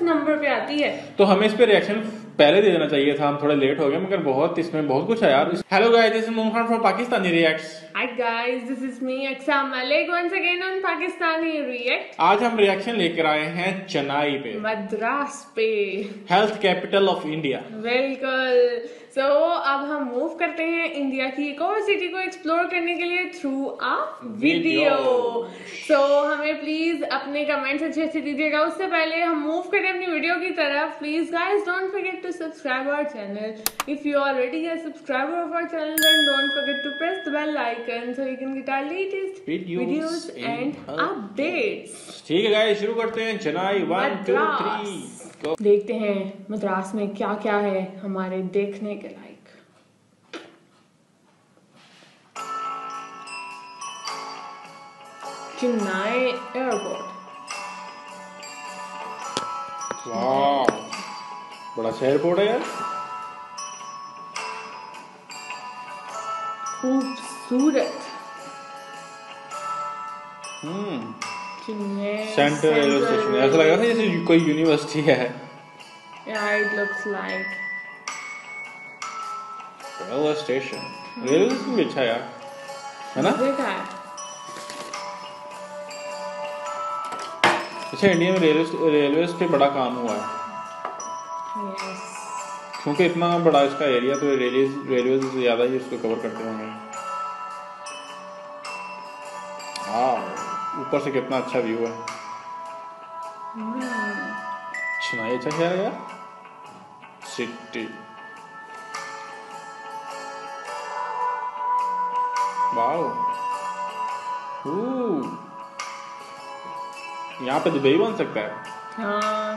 Fourth number पे आती है। तो हमें इस पे रिएक्शन पहले दे देना चाहिए था हम थोड़े लेट हो गए मगर बहुत इसमें बहुत कुछ है यार। Hello guys this is Mohan from Pakistani reacts hi guys this is me Aqsa Malik once again on Pakistani react आज हम रिएक्शन लेकर आए हैं चेन्नई पे। मद्रास पे। हेल्थ कैपिटल ऑफ़ इंडिया बिल्कुल सो so, अब हम मूव करते हैं इंडिया की एक और सिटी को एक्सप्लोर करने के लिए थ्रू आ वीडियो सो हमें प्लीज़ अपने कमेंट्स अच्छे से दीजिएगा। उससे पहले हम मूव करें अपनी वीडियो की तरफ़। Please guys don't forget to subscribe our channel if you already are subscriber of our channel then don't forget to press the bell icon so you can get our latest videos and updates ठीक है guys शुरू करते हैं। चेन्नई 1 2 3 देखते हैं मद्रास में क्या क्या है हमारे देखने के लायक। चेन्नई एयरपोर्ट। वाह बड़ा सा एयरपोर्ट है यार। खूबसूरत। हम्म। सेंट्रल रेलवे स्टेशन ऐसा लग रहा था जैसे कोई यूनिवर्सिटी है। It looks like. Railway station railway station भी अच्छा यार। है ना? देखा है। अच्छा इंडिया में रेलवे रेलवे पे बड़ा काम हुआ है। क्योंकि इतना बड़ा इसका एरिया तो रेलवे रेलवे से ज़्यादा ही उसको कवर करते होंगे। ऊपर से कितना अच्छा व्यू है। चेन्नई अच्छा है यार सिटी वाओ यहाँ पे दुबई बन सकता है। हाँ।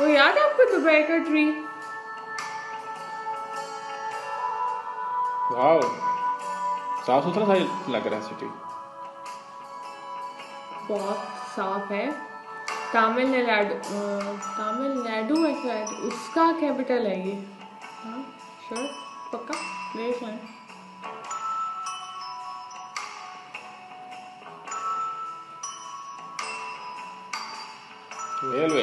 वो याद है आपको दुबई का ट्री वाओ साफ़ सुथरा सा लग रहा है सिटी बहुत साफ़ है। तमिलनाडु तमिलनाडु है शायद। उसका कैपिटल है ये। हाँ श्योर पक्का? देख लें। रेलवे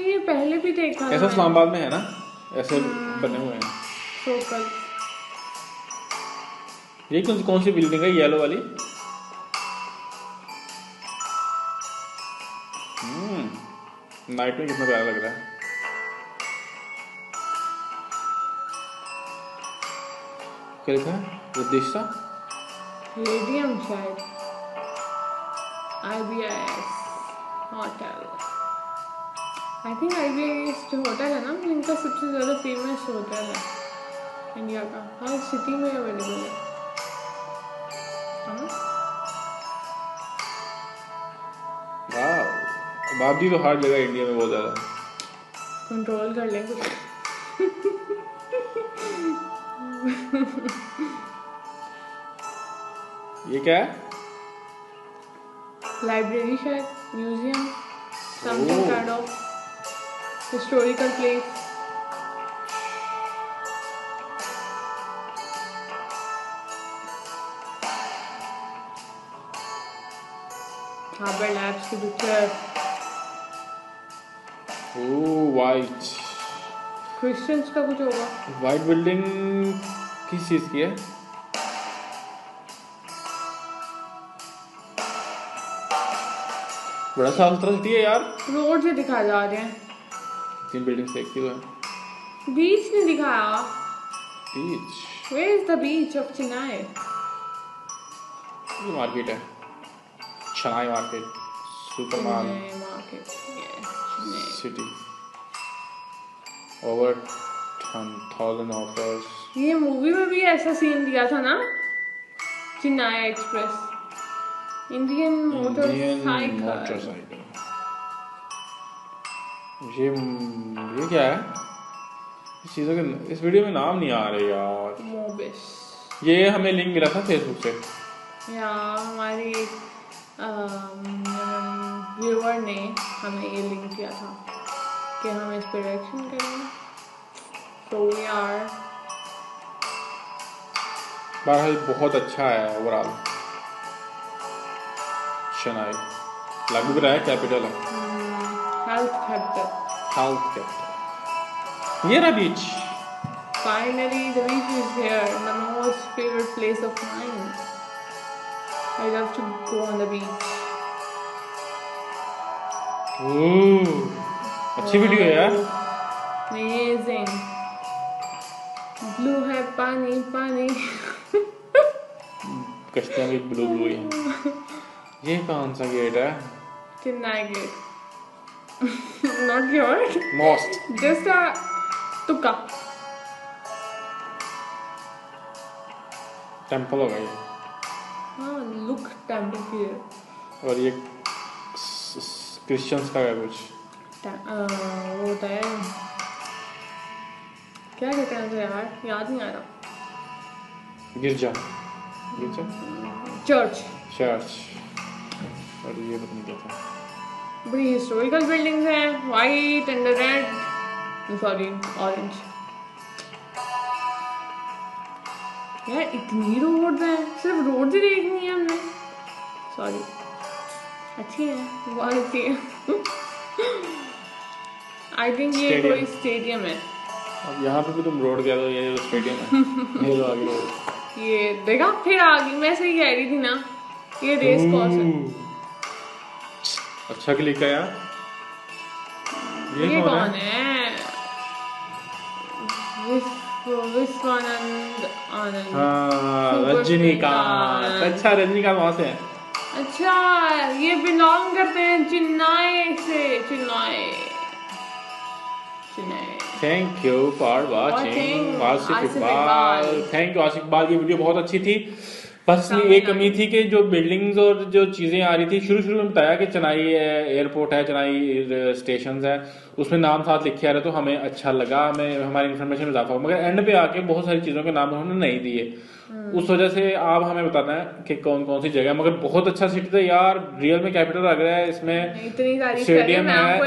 ये पहले भी देखा ऐसा इस्लामाबाद में है ना? ऐसे बने हुए हैं। सोकल ये कौन कौन सी बिल्डिंग है? येलो वाली? हम्म। नाइट में कितना प्यारा लग रहा है। क्या लिखा है? उद्देश्य रेडियम शायद। IBIS hotel I think IBIS जो होटल है ना इनका सबसे ज़्यादा फ़ेमस होटल है इंडिया का। हर सिटी में अवेलेबल है? वाह तो हर जगह इंडिया में बहुत ज़्यादा कंट्रोल कर लें। कुछ ये क्या है? लाइब्रेरी शायद museum something. Kind of historical place harbour labs की पिक्चर ओ वाइट क्रिश्चियंस का कुछ होगा? वाइट बिल्डिंग किस चीज़ की है? बड़ा सुथरा सिटी है यार। रोड से दिखा जा रहे हैं। तीन बिल्डिंग्स देखती हुआ है। बीच नहीं दिखाया। Beach where is the beach of Chennai ये मार्केट है। Chennai market supermarket Chennai city over thousand offers ये मूवी में भी ऐसा सीन दिया था ना? Chennai express Indian Indian motorcycle motorcycle ये ये क्या है? इस चीज़ों के इस वीडियो में नाम नहीं आ रहे यार। मोबिस। ये हमें लिंक मिला था फेसबुक से। या हमारी व्यूअर ने हमें ये लिंक किया था कि हम इस पर रिएक्शन करें तो वी आर बहरहाल बहुत अच्छा है ओवरऑल शनाई। लागू भी रहा है कैपिटल है। हद तक हेल्थ कैपिटल ये रहा beach Finally, the beach is here, the most favorite place of mine. I love to go on the beach. Ooh, अच्छी वीडियो है यार Amazing. Blue है पानी पानी भी ब्लू ब्लू हैं ये कौन सा गेट है Chennai gate. Not yours. Most Just a तुक्का. टेंपल होगा ये हाँ, look temple here. और ये क्रिश्चियंस का है कुछ। वो होता है। क्या कहते हैं उसे यार? याद नहीं आ रहा। गिरजा। गिरजा? चर्च चर्च और ये पता नहीं क्या था। बड़ी हिस्टोरिकल बिल्डिंग्स हैं white and red sorry orange यार इतनी रोड है सिर्फ़ रोड ही देखनी है हमने. सॉरी अच्छी है बहुत अच्छी है. आई थिंक ये कोई स्टेडियम है. अब यहाँ पे भी तुम रोड गया तो ये स्टेडियम है. ये आगे रोड ये देखा फिर आ गई मैं सही कह रही थी ना. ये रेस कोर्स है. अच्छा क्लिक है यार ये, ये कौन, कौन है? विश्व विश्वानंद आनंद। हाँ रजनीकांत। अच्छा रजनीकांत वहाँ से है। अच्छा ये बिलोंग करते हैं चेन्नई से। Chennai. Thank you for watching Asif Asif Iqbal Iqbal. Thank you Asif Iqbal ये वीडियो बहुत अच्छी थी। बस इसमें एक कमी थी कि जो बिल्डिंग्स और जो चीज़ें आ रही थी शुरू शुरू में बताया कि चेन्नई एयरपोर्ट है चेन्नई स्टेशन है। उसमें नाम साथ लिखे आ रहे तो हमें अच्छा लगा हमें हमारी इन्फॉर्मेशन में इजाफा हुआ। मगर एंड पे आके बहुत सारी चीज़ों के नाम उन्होंने नहीं दिए। उस वजह से आप हमें बताना है कि कौन कौन सी जगह मगर बहुत अच्छा सिटी था यार। रियल में कैपिटल लग रहा है इसमें इतनी तारीफ़ कर रही Stadium मैं है।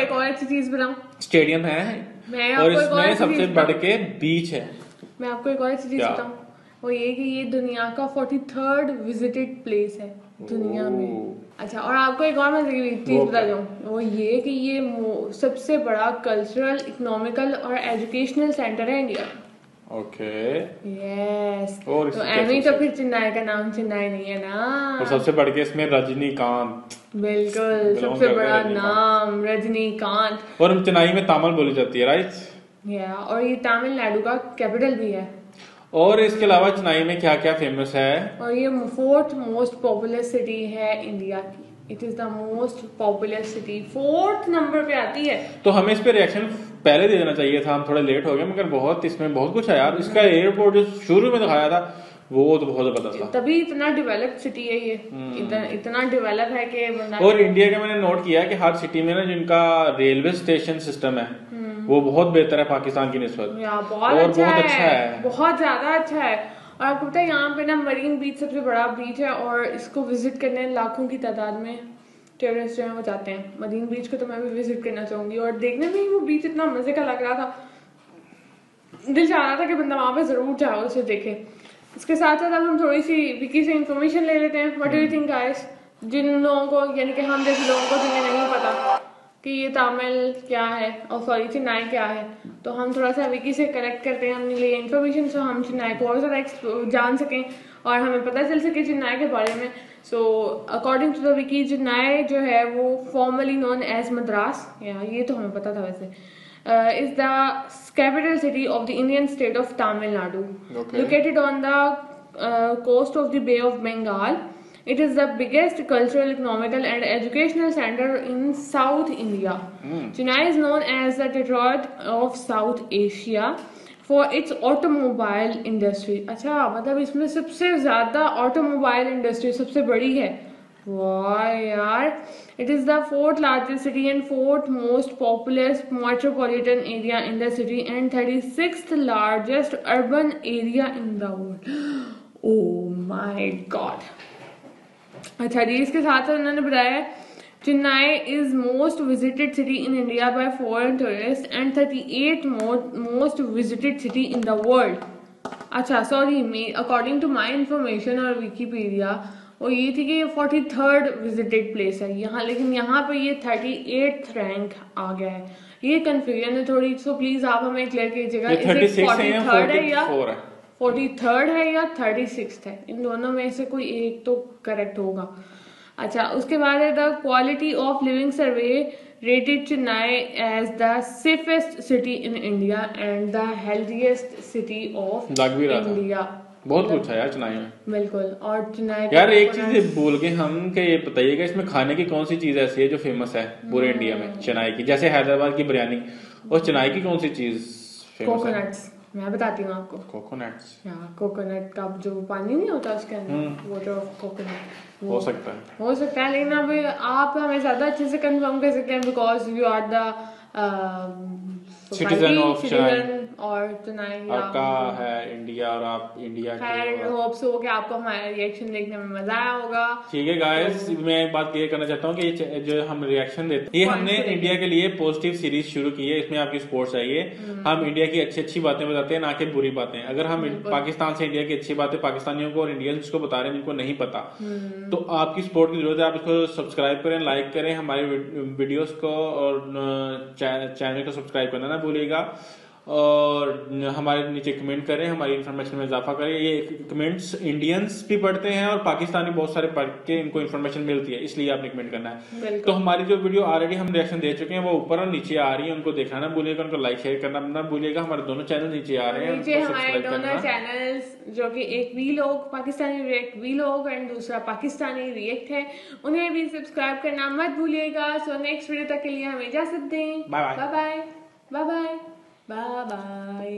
स्टेडियम है। और इसमें सबसे बढ़ के बीच है। मैं आपको एक और चीज़? बताऊँ। वो ये कि ये दुनिया का फोर्टी थर्ड विजिटेड प्लेस है दुनिया में। अच्छा और आपको एक और मैं चीज़ बता? दूँ वो ये कि ये सबसे बड़ा कल्चरल इकोनॉमिकल और एजुकेशनल सेंटर है इंडिया ओके। यस तो एम तो फिर चेन्नई का नाम चेन्नई नहीं है ना। और सबसे बढ़ के इसमें रजनीकांत। बिल्कुल सबसे बड़ा नाम रजनीकांत। और हम चेन्नई में तामिल बोली जाती है राइट या और ये तमिलनाडु का कैपिटल भी है। और इसके अलावा चेन्नई में क्या क्या फ़ेमस है? और ये फोर्थ मोस्ट पॉपुलर सिटी है इंडिया की। It is the most popular city fourth number पे आती है। तो हमें इस पे रिएक्शन पहले दे देना चाहिए था। हम थोड़े लेट हो गए मगर बहुत इसमें बहुत कुछ है यार। इसका एयरपोर्ट जो शुरू में दिखाया था वो तो बहुत ज़बरदस्त था। तभी इतना डेवलप्ड सिटी है ये। इतना इतना डेवलप है कि और इंडिया का मैंने नोट किया कि हर सिटी में ना जिनका रेलवे स्टेशन सिस्टम है वो बहुत बेहतर है पाकिस्तान की निस्बत। और अच्छा बहुत है, अच्छा है। बहुत ज़्यादा अच्छा है। और आपको पता है यहाँ पे ना मरीन बीच सबसे बड़ा बीच है और इसको विज़िट करने लाखों की तादाद में। टूरिस्ट जो है वो जाते हैं। मरीन बीच को तो मैं भी विज़िट करना चाहूँगी। और देखने में ही वो बीच इतना मज़े का लग रहा था। दिल चाह रहा था कि बंदा वहाँ पे ज़रूर जाए उसे देखे। इसके साथ साथ अब हम थोड़ी सी विकी से इंफॉर्मेशन ले लेते हैं। What do you think guys जिन लोगों को यानी कि हम जैसे लोगों को जिन्हें नहीं पता। कि ये तामिल क्या है? और सॉरी चेन्नई क्या है? तो हम थोड़ा सा विकी से कनेक्ट करते हैं अपने लिए इन्फॉर्मेशन सो हम चेन्नई को और ज़्यादा जान सकें और हमें पता चल सके चेन्नई के बारे में। So according to the wiki Chennai जो है वो फॉर्मली नोन एज मद्रास। या ये तो हमें पता था वैसे। Is the capital city of the Indian state of Tamil Nadu on the uh, coast of the Bay of Bengal. It is the biggest cultural, economical, and educational center in South India. Chennai is known as the Detroit of South Asia for its automobile industry. अच्छा मतलब इसमें सबसे ज्यादा automobile industry सबसे बड़ी है वाह यार it is the fourth largest city and fourth most popular metropolitan area in the city and 36th largest urban area in the world oh my god अच्छा जी इसके साथ साथ उन्होंने बताया Chennai is most visited city in India by foreign tourist and thirty eight most visited city in the world अच्छा sorry according to my information और Wikipedia वो ये थी कि ये फोर्टी थर्ड विजिटेड प्लेस है। यहाँ लेकिन यहाँ पे ये थर्टी एट रैंक आ गया है। ये कंफ्यूजन है थोड़ी सो प्लीज़ आप हमें क्लियर कीजिएगा। 36 है फोर्टी थर्ड है या 44 है? फोर्टी थर्ड है या थर्टी सिक्स है? इन दोनों में से कोई एक तो करेक्ट होगा। अच्छा उसके बाद है the quality of living survey rated Chennai as the safest city in India and the healthiest city of India बहुत कुछ है यार चेन्नई में। बिल्कुल और चेन्नई यार एक चीज़ बोल के हम कि ये बताइएगा इसमें खाने की कौन सी चीज़ ऐसी है जो फ़ेमस है पूरे। इंडिया में चेन्नई की? जैसे हैदराबाद की बिरयानी और चेन्नई की कौन सी चीज़ फ़ेमस है? कोकोनट्स मैं बताती हूँ आपको कोकोनट हाँ कोकोनट का जो पानी नहीं होता उसके अंदर वाटर ऑफ़ कोकोनट हम्म। हो सकता है हो सकता है लेकिन अब आप हमें ज़्यादा अच्छे से कंफर्म कर सकते हैं because you are the citizen of. और चेन्नई या आपका है इंडिया और आप इंडिया खैर के। होप्स हो कि आपको हमारा रिएक्शन देखने में मज़ा आया होगा ठीक है गाइस मैं एक बात क्लियर करना चाहता हूँ कि जो हम रिएक्शन देते हैं ये हमने इंडिया के लिए पॉजिटिव सीरीज़ शुरू की है इसमें आपकी सपोर्ट चाहिए हम्म। हम इंडिया की अच्छी अच्छी बातें बताते हैं ना कि बुरी बातें अगर हम पाकिस्तान से इंडिया की अच्छी बातें पाकिस्तानियों को और इंडियंस को बता रहे हैं जिनको नहीं पता हम्म। तो आपकी सपोर्ट की ज़रूरत है आप इसको सब्सक्राइब करें लाइक करें हमारे वीडियोस को और चैनल को सब्सक्राइब करना ना भूलिएगा और हमारे नीचे कमेंट करें हमारी इन्फॉर्मेशन में इजाफा करें। ये कमेंट्स इंडियंस भी पढ़ते हैं और पाकिस्तानी बहुत सारे पढ़ के इनको इन्फॉर्मेशन मिलती है इसलिए आपने कमेंट करना है। तो हमारी जो वीडियो ऑलरेडी हम रिएक्शन दे चुके हैं वो ऊपर और नीचे आ रही है उनको देखना ना भूलिएगा उनको लाइक शेयर करना ना भूलिएगा। हमारे दोनों चैनल नीचे आ रहे हैं नीचे हमारे दोनों चैनल्स जो कि एक vlog Pakistani react vlog and दूसरा पाकिस्तानी रिएक्ट है उन्हें भी सब्सक्राइब करना मत भूलिएगा। सो नेक्स्ट वीडियो तक के लिए हमें इजाज़त दें. Bye bye bye bye bye bye